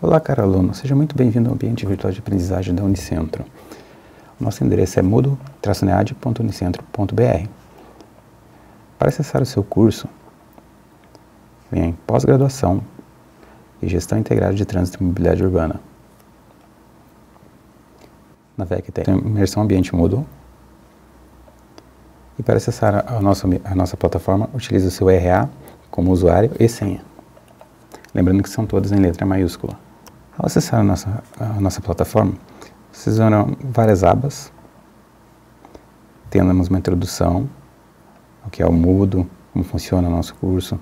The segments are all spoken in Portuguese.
Olá, caro aluno, seja muito bem-vindo ao ambiente virtual de aprendizagem da Unicentro. Nosso endereço é moodle-nead.unicentro.br. Para acessar o seu curso, venha em pós-graduação e gestão integrada de trânsito e mobilidade urbana. Na VEC tem imersão ambiente Moodle. E para acessar a nossa, a nossa plataforma, utilize o seu RA como usuário e senha. Lembrando que são todas em letra maiúscula. Ao acessar a nossa, a nossa plataforma, vocês verão várias abas. Temos uma introdução ao que é o Moodle, como funciona o nosso curso,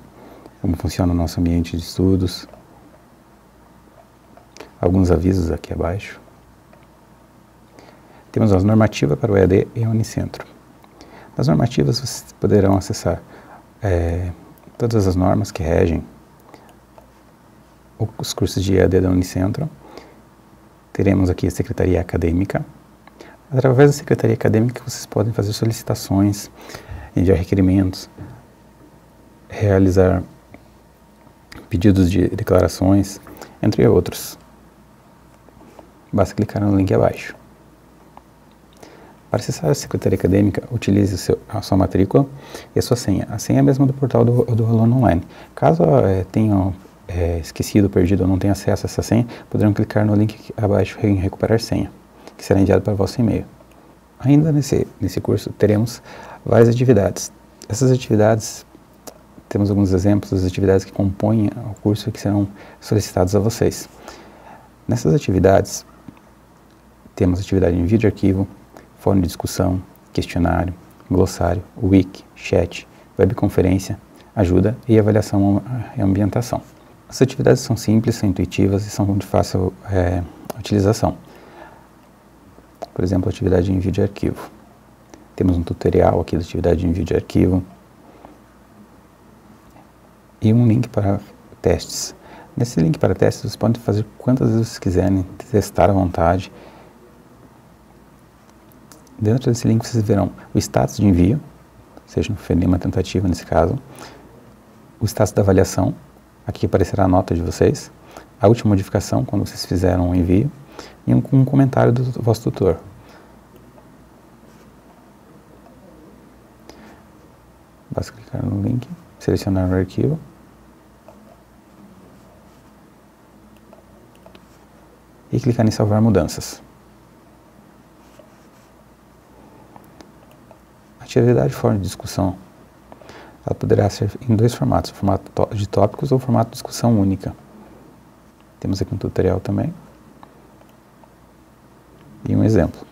como funciona o nosso ambiente de estudos. Alguns avisos aqui abaixo. Temos as normativas para o EAD e o Unicentro. Nas normativas vocês poderão acessar é, todas as normas que regem os cursos de EAD da Unicentro. Teremos aqui a Secretaria Acadêmica. Através da Secretaria Acadêmica, vocês podem fazer solicitações, enviar requerimentos, realizar pedidos de declarações, entre outros. Basta clicar no link abaixo. Para acessar a Secretaria Acadêmica, utilize seu, a sua matrícula e a sua senha. A senha é a mesma do portal do, do aluno online. Caso é, tenham é, esquecido, perdido ou não tem acesso a essa senha, poderão clicar no link abaixo em recuperar senha, que será enviado para vosso e-mail. Ainda nesse, nesse curso teremos várias atividades. Essas atividades, temos alguns exemplos das atividades que compõem o curso e que serão solicitadas a vocês. Nessas atividades, temos atividade em vídeo arquivo, fórum de discussão, questionário, glossário, wiki, chat, webconferência, ajuda e avaliação e ambientação. As atividades são simples, são intuitivas e são de fácil é, utilização. Por exemplo, atividade em vídeo arquivo. Temos um tutorial aqui da atividade em vídeo arquivo e um link para testes. Nesse link para testes, vocês podem fazer quantas vezes vocês quiserem, testar à vontade. Dentro desse link vocês verão o status de envio, seja no FENEMA tentativa nesse caso, o status da avaliação, Aqui aparecerá a nota de vocês, a última modificação quando vocês fizeram o envio e um, um comentário do, do vosso tutor. Basta clicar no link, selecionar o arquivo. E clicar em salvar mudanças. Atividade fora de discussão ela poderá ser em dois formatos, formato de tópicos ou formato de discussão única. Temos aqui um tutorial também. E um exemplo.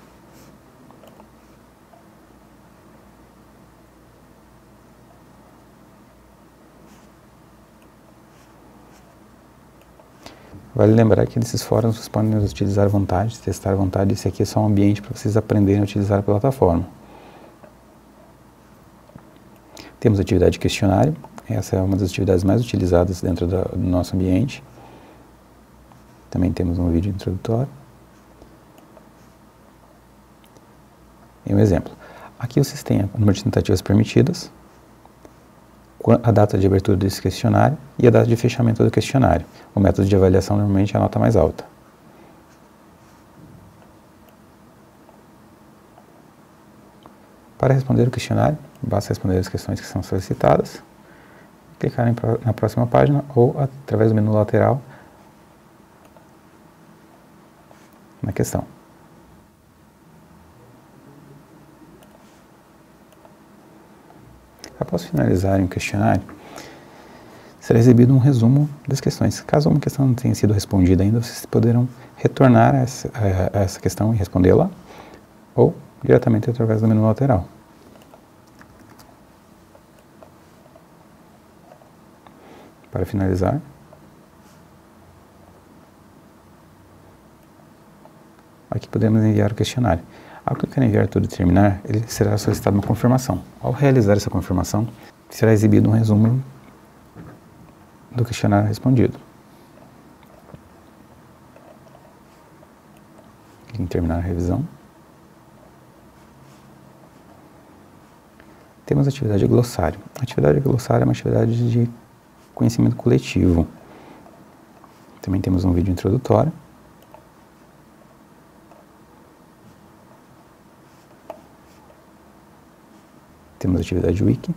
Vale lembrar que nesses fóruns vocês podem utilizar à vontade, testar à vontade. Esse aqui é só um ambiente para vocês aprenderem a utilizar a plataforma. Temos atividade de questionário, essa é uma das atividades mais utilizadas dentro do nosso ambiente. Também temos um vídeo introdutório. E um exemplo. Aqui vocês têm o número de tentativas permitidas, a data de abertura desse questionário e a data de fechamento do questionário. O método de avaliação normalmente é a nota mais alta. Para responder o questionário, basta responder as questões que são solicitadas, clicar na próxima página ou através do menu lateral na questão. Após finalizar o questionário, será exibido um resumo das questões. Caso uma questão não tenha sido respondida ainda, vocês poderão retornar a essa, a essa questão e respondê-la, ou diretamente através do menu lateral. Para finalizar, aqui podemos enviar o questionário. Ao clicar em enviar tudo e terminar, ele será solicitado uma confirmação. Ao realizar essa confirmação, será exibido um resumo do questionário respondido. Em terminar a revisão. Temos a atividade glossário. A atividade glossário é uma atividade de conhecimento coletivo. Também temos um vídeo introdutório. Temos atividade wiki.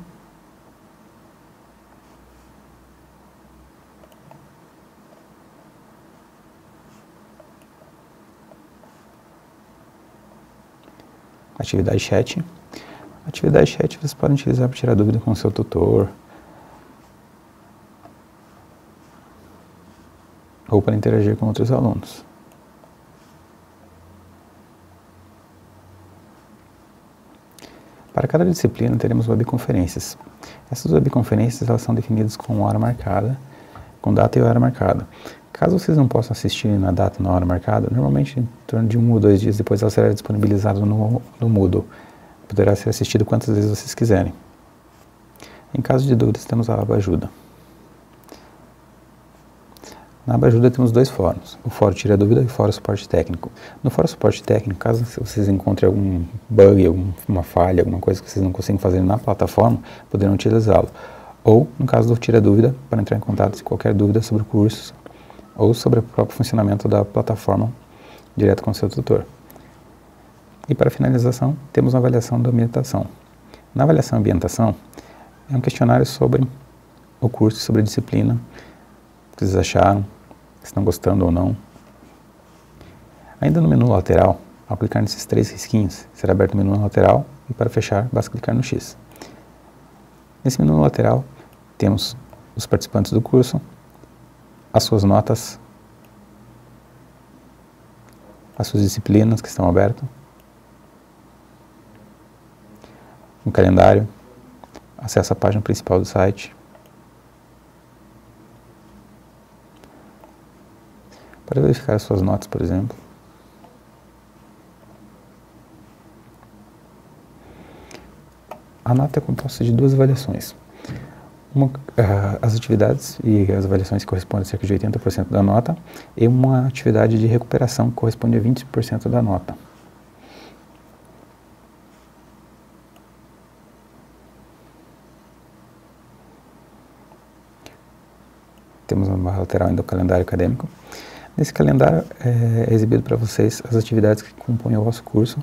Atividade chat. Atividade chat vocês podem utilizar para tirar dúvida com o seu tutor. Ou para interagir com outros alunos. Para cada disciplina teremos webconferências. Essas webconferências elas são definidas com hora marcada, com data e hora marcada. Caso vocês não possam assistir na data e na hora marcada, normalmente em torno de um ou dois dias depois ela será disponibilizada no, no Moodle Poderá ser assistido quantas vezes vocês quiserem. Em caso de dúvidas, temos a aba Ajuda. Na aba Ajuda temos dois fóruns, o Fórum Tira Dúvida e o Fórum Suporte Técnico. No Fórum Suporte Técnico, caso vocês encontrem algum bug, alguma falha, alguma coisa que vocês não conseguem fazer na plataforma, poderão utilizá-lo. Ou, no caso do Tira Dúvida, para entrar em contato se qualquer dúvida sobre o curso ou sobre o próprio funcionamento da plataforma direto com o seu tutor. E para finalização, temos uma avaliação da ambientação. Na avaliação ambientação, é um questionário sobre o curso, sobre a disciplina, o que vocês acharam, estão gostando ou não. Ainda no menu lateral, ao clicar nesses três risquinhos, será aberto o menu lateral e para fechar, basta clicar no X. Nesse menu lateral, temos os participantes do curso, as suas notas, as suas disciplinas que estão abertas, um calendário, acesse a página principal do site. Para verificar as suas notas, por exemplo. A nota é composta de duas avaliações. Uma, uh, as atividades e as avaliações correspondem a cerca de 80% da nota, e uma atividade de recuperação corresponde a 20% da nota. temos uma barra lateral ainda calendário acadêmico. Nesse calendário é exibido para vocês as atividades que compõem o vosso curso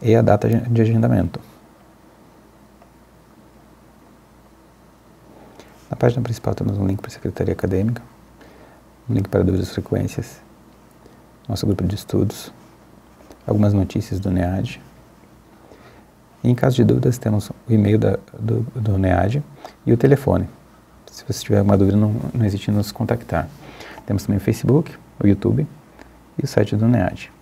e a data de agendamento. Na página principal temos um link para a Secretaria Acadêmica, um link para dúvidas frequências, nosso grupo de estudos, algumas notícias do NEAD. E em caso de dúvidas, temos o e-mail da, do, do NEAD e o telefone se você tiver alguma dúvida, não, não hesite em nos contactar. Temos também o Facebook, o YouTube e o site do NEAD.